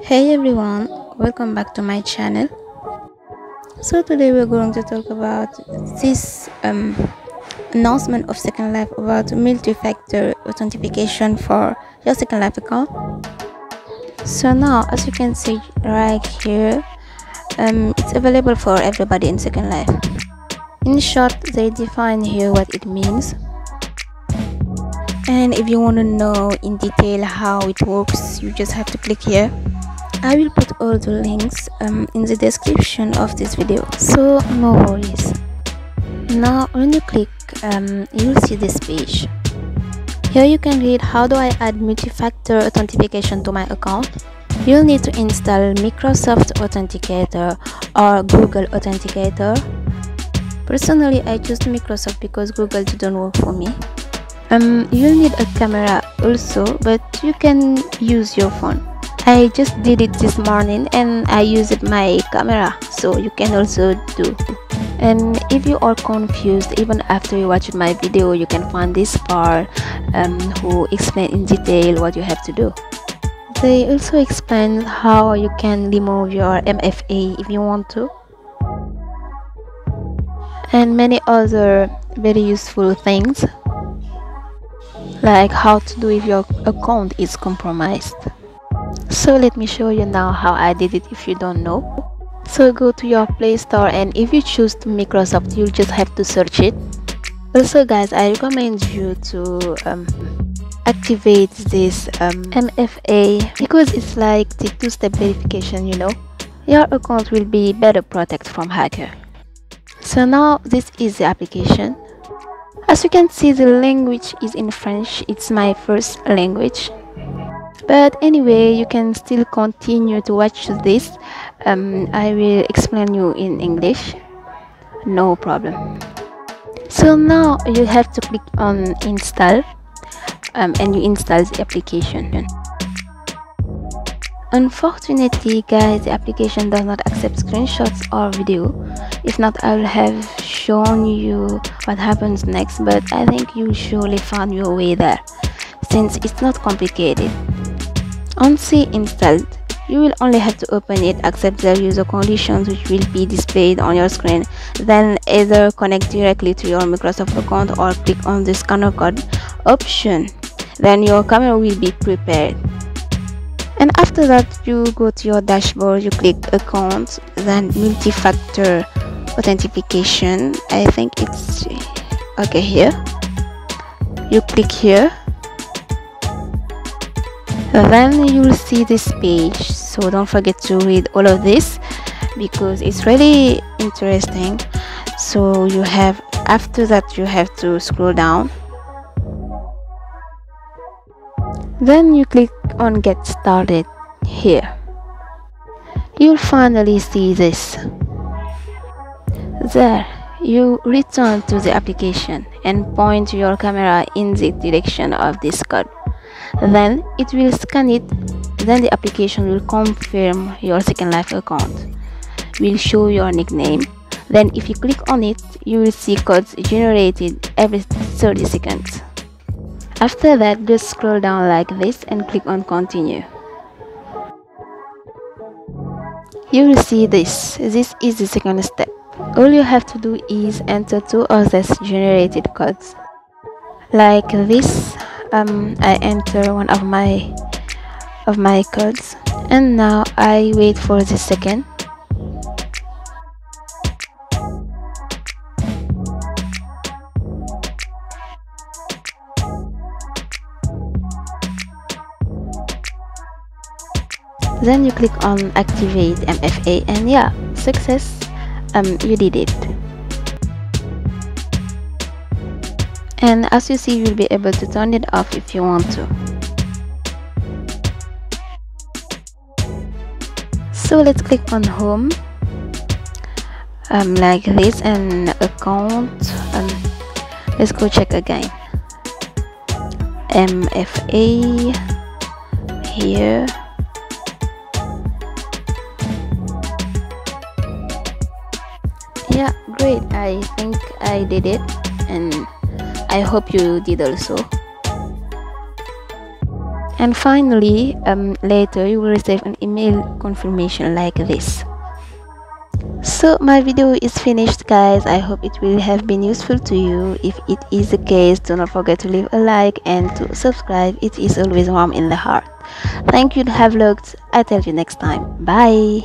hey everyone welcome back to my channel. So today we're going to talk about this um, announcement of second life about multi-factor authentication for your second life account. So now as you can see right here um, it's available for everybody in second life. In short they define here what it means and if you want to know in detail how it works you just have to click here. I will put all the links um, in the description of this video. So no worries. Now when you click um, you'll see this page. Here you can read how do I add multi-factor authentication to my account? You'll need to install Microsoft Authenticator or Google Authenticator. Personally I choose Microsoft because Google didn't work for me um, you'll need a camera also but you can use your phone. I just did it this morning and I used my camera so you can also do and if you are confused even after you watch my video you can find this part um, who explain in detail what you have to do. They also explain how you can remove your MFA if you want to. And many other very useful things like how to do if your account is compromised. So let me show you now how I did it if you don't know. So go to your play store and if you choose to Microsoft you'll just have to search it. Also guys I recommend you to um, activate this um, MFA because it's like the two-step verification you know. Your account will be better protected from hacker. So now this is the application as you can see the language is in French. It's my first language. But anyway you can still continue to watch this. Um, I will explain you in English. No problem. So now you have to click on install um, and you install the application unfortunately guys the application does not accept screenshots or video if not I will have shown you what happens next but I think you surely found your way there since it's not complicated once installed, you will only have to open it, accept the user conditions which will be displayed on your screen, then either connect directly to your Microsoft account or click on the scanner code option. Then your camera will be prepared. And after that, you go to your dashboard, you click account, then multi-factor authentication. I think it's okay here. You click here then you'll see this page so don't forget to read all of this because it's really interesting so you have after that you have to scroll down then you click on get started here. You'll finally see this. There you return to the application and point your camera in the direction of this code. Then it will scan it. Then the application will confirm your second life account. Will show your nickname. Then if you click on it you will see codes generated every 30 seconds after that just scroll down like this and click on continue. You will see this. This is the second step. All you have to do is enter two of these generated codes. Like this um, I enter one of my of my codes. And now I wait for the second then you click on activate MFA and yeah success. Um you did it. And as you see you'll be able to turn it off if you want to. So let's click on home. Um, like this and account. Um, let's go check again. MFA here great. I think I did it and I hope you did also. and finally um, later you will receive an email confirmation like this. So my video is finished guys. I hope it will have been useful to you. If it is the case do not forget to leave a like and to subscribe. It is always warm in the heart. Thank you. Have looked. I tell you next time. Bye